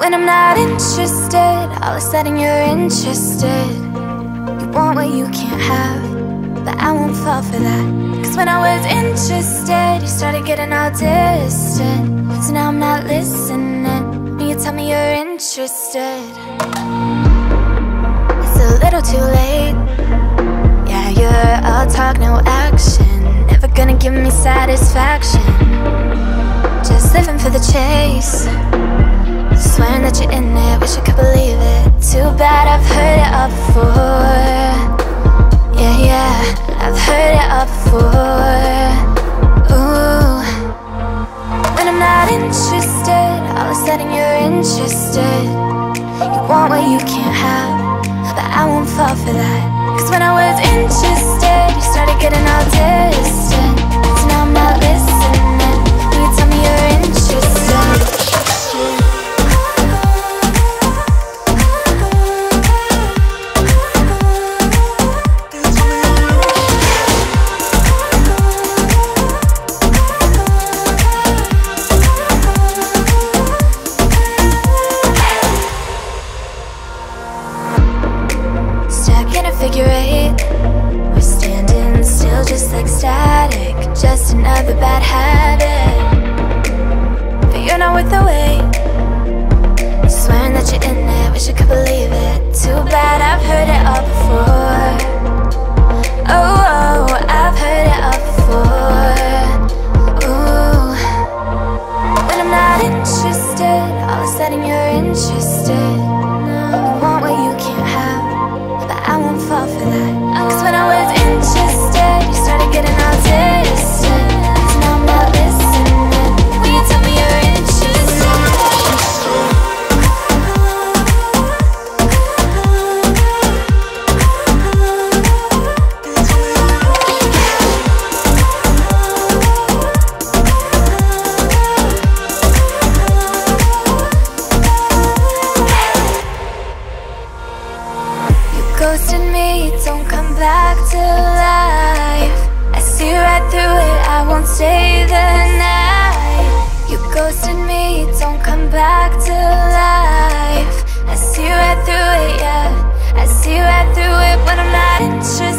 When I'm not interested, all of a sudden you're interested. You want what you can't have, but I won't fall for that. Cause when I was interested, you started getting all distant. So now I'm not listening when you tell me you're interested. It's a little too late. Yeah, you're all talk, no action. Never gonna give me satisfaction. Just living for the chase. Swearing that you're in it, wish I could believe it. Too bad I've heard it all before. Yeah, yeah, I've heard it all before. Ooh. When I'm not interested, all of a sudden you're interested. You want what you can't have, but I won't fall for that. Cause when I was interested, you started getting all distant just like static Just another bad habit. But you're not worth the wait. Swearing that you're in it, wish I could believe it. Too bad I've heard it all before. Oh, oh I've heard it all before. Ooh. When I'm not interested, all of a sudden you're interested. No. I want what you can't have, but I won't fall for that. back to life. I see right through it, I won't stay the night. You ghosted me, don't come back to life. I see right through it, yeah. I see right through it but I'm not interested